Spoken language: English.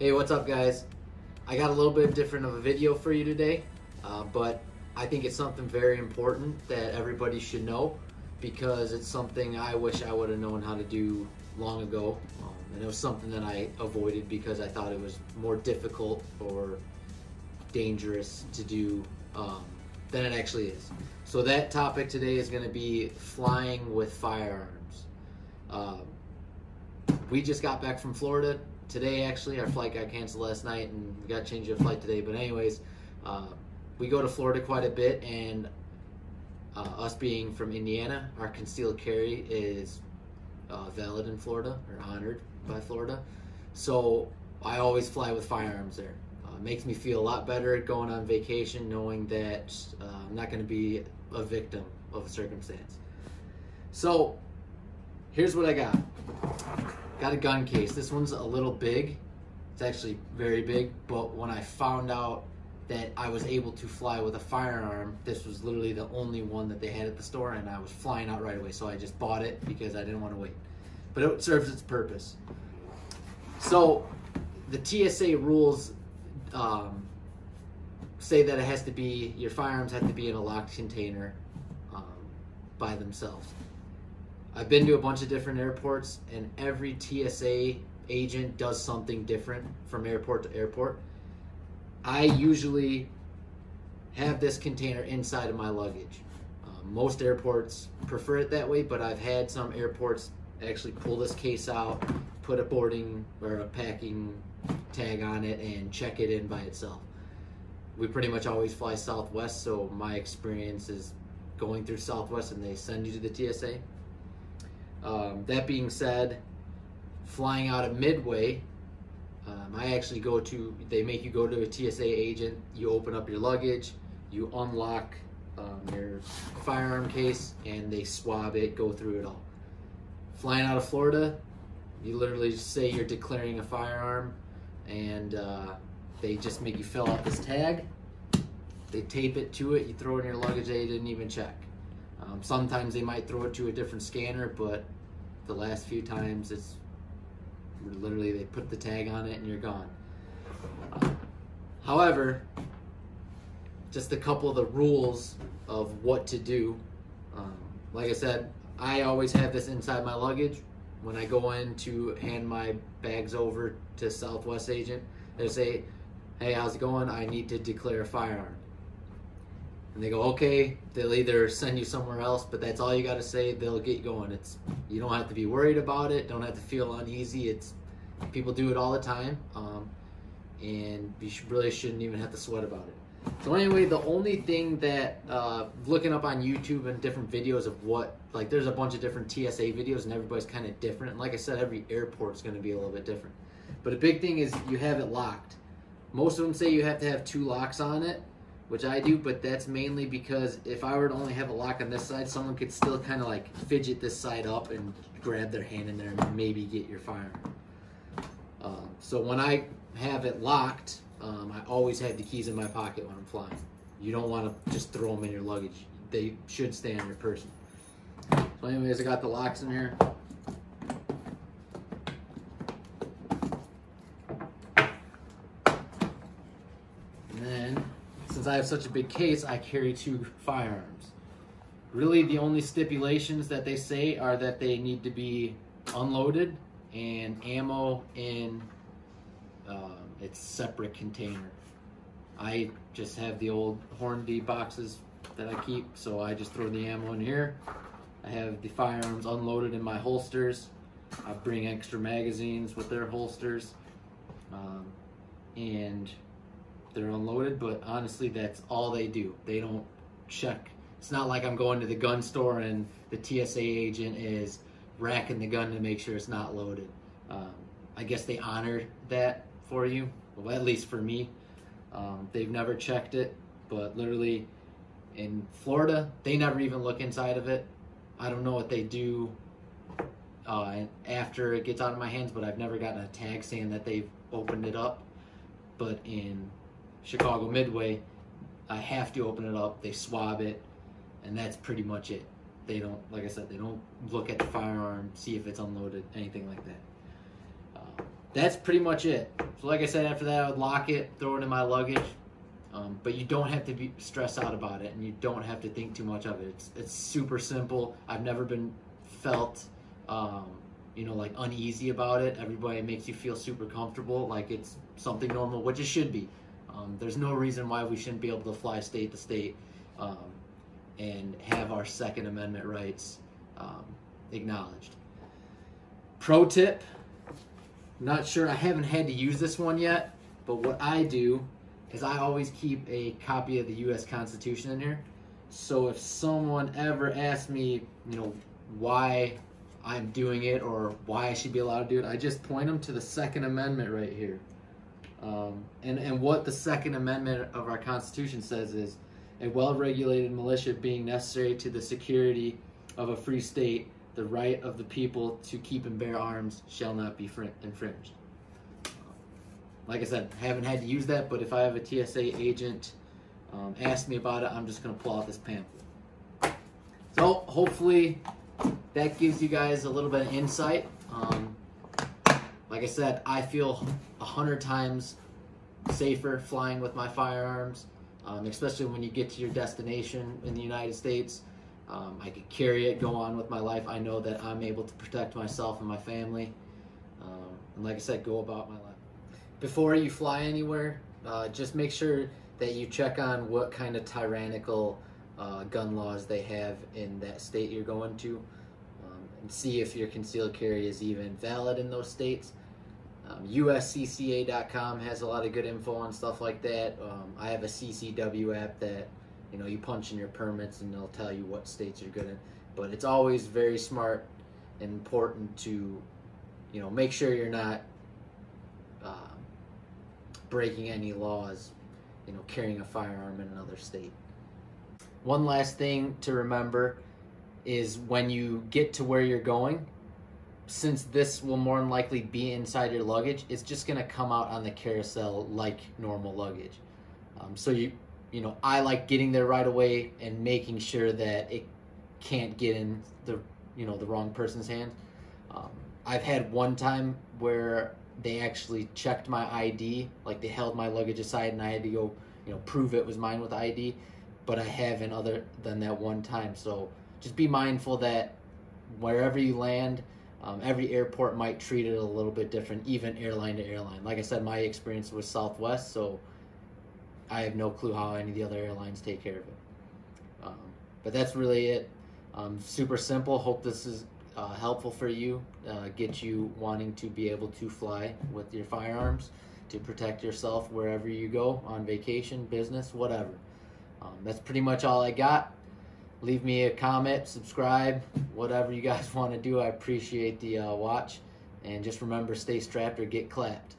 Hey, what's up, guys? I got a little bit different of a video for you today, uh, but I think it's something very important that everybody should know because it's something I wish I would have known how to do long ago. Um, and it was something that I avoided because I thought it was more difficult or dangerous to do um, than it actually is. So, that topic today is going to be flying with firearms. Um, we just got back from Florida today. Actually, our flight got canceled last night, and we got to change the flight today. But anyways, uh, we go to Florida quite a bit, and uh, us being from Indiana, our concealed carry is uh, valid in Florida or honored by Florida. So I always fly with firearms there. Uh, makes me feel a lot better going on vacation, knowing that uh, I'm not going to be a victim of a circumstance. So here's what I got. Got a gun case. This one's a little big. It's actually very big, but when I found out that I was able to fly with a firearm, this was literally the only one that they had at the store, and I was flying out right away. So I just bought it because I didn't want to wait. But it serves its purpose. So the TSA rules um, say that it has to be, your firearms have to be in a locked container um, by themselves. I've been to a bunch of different airports, and every TSA agent does something different from airport to airport. I usually have this container inside of my luggage. Um, most airports prefer it that way, but I've had some airports actually pull this case out, put a boarding or a packing tag on it, and check it in by itself. We pretty much always fly Southwest, so my experience is going through Southwest and they send you to the TSA. Um, that being said, flying out of Midway, um, I actually go to, they make you go to a TSA agent, you open up your luggage, you unlock um, your firearm case, and they swab it, go through it all. Flying out of Florida, you literally just say you're declaring a firearm, and uh, they just make you fill out this tag. They tape it to it, you throw it in your luggage, they didn't even check. Um, sometimes they might throw it to a different scanner, but the last few times it's literally they put the tag on it and you're gone. Uh, however, just a couple of the rules of what to do. Um, like I said, I always have this inside my luggage. When I go in to hand my bags over to Southwest agent, they say, "Hey, how's it going? I need to declare a firearm." And they go, okay, they'll either send you somewhere else, but that's all you got to say. They'll get you going. It's you don't have to be worried about it. Don't have to feel uneasy. It's people do it all the time, um, and you really shouldn't even have to sweat about it. So anyway, the only thing that uh, looking up on YouTube and different videos of what like there's a bunch of different TSA videos and everybody's kind of different. And like I said, every airport's going to be a little bit different. But a big thing is you have it locked. Most of them say you have to have two locks on it which I do, but that's mainly because if I were to only have a lock on this side, someone could still kind of like fidget this side up and grab their hand in there and maybe get your firearm. Um, so when I have it locked, um, I always have the keys in my pocket when I'm flying. You don't want to just throw them in your luggage. They should stay on your person. So anyways, I got the locks in here. Since I have such a big case, I carry two firearms. Really, the only stipulations that they say are that they need to be unloaded and ammo in um, its separate container. I just have the old Hornady boxes that I keep, so I just throw the ammo in here. I have the firearms unloaded in my holsters. I bring extra magazines with their holsters. Um, and they're unloaded, but honestly, that's all they do. They don't check. It's not like I'm going to the gun store and the TSA agent is racking the gun to make sure it's not loaded. Um, I guess they honor that for you, well, at least for me. Um, they've never checked it, but literally in Florida, they never even look inside of it. I don't know what they do uh, after it gets out of my hands, but I've never gotten a tag saying that they've opened it up. But in Chicago Midway, I have to open it up. They swab it, and that's pretty much it. They don't, like I said, they don't look at the firearm, see if it's unloaded, anything like that. Uh, that's pretty much it. So, like I said, after that, I would lock it, throw it in my luggage. Um, but you don't have to be stressed out about it, and you don't have to think too much of it. It's it's super simple. I've never been felt, um, you know, like uneasy about it. Everybody makes you feel super comfortable, like it's something normal, which it should be. Um, there's no reason why we shouldn't be able to fly state to state um, and have our Second Amendment rights um, acknowledged. Pro tip not sure, I haven't had to use this one yet, but what I do is I always keep a copy of the U.S. Constitution in here. So if someone ever asks me, you know, why I'm doing it or why I should be allowed to do it, I just point them to the Second Amendment right here. Um, and, and what the Second Amendment of our Constitution says is a well regulated militia being necessary to the security of a free state the right of the people to keep and bear arms shall not be infringed. Like I said, I haven't had to use that, but if I have a TSA agent um, ask me about it, I'm just going to pull out this pamphlet. So hopefully that gives you guys a little bit of insight. Um, like I said, I feel a hundred times safer flying with my firearms, um, especially when you get to your destination in the United States. Um, I could carry it, go on with my life. I know that I'm able to protect myself and my family. Um, and like I said, go about my life. Before you fly anywhere, uh, just make sure that you check on what kind of tyrannical uh, gun laws they have in that state you're going to um, and see if your concealed carry is even valid in those states. Um, USCCA.com has a lot of good info on stuff like that. Um, I have a CCW app that you know, you punch in your permits and they'll tell you what states you're good in. But it's always very smart and important to, you know, make sure you're not uh, breaking any laws, you know, carrying a firearm in another state. One last thing to remember is when you get to where you're going, since this will more than likely be inside your luggage, it's just going to come out on the carousel like normal luggage. Um, so you you know, I like getting there right away and making sure that it can't get in the, you know, the wrong person's hand. Um, I've had one time where they actually checked my ID, like they held my luggage aside and I had to go, you know, prove it was mine with ID, but I haven't other than that one time. So just be mindful that wherever you land, um, every airport might treat it a little bit different, even airline to airline. Like I said, my experience was Southwest, so I have no clue how any of the other airlines take care of it. Um, but that's really it. Um, super simple. Hope this is uh, helpful for you. Uh, get you wanting to be able to fly with your firearms to protect yourself wherever you go on vacation, business, whatever. Um, that's pretty much all I got. Leave me a comment, subscribe, whatever you guys want to do. I appreciate the uh, watch. And just remember, stay strapped or get clapped.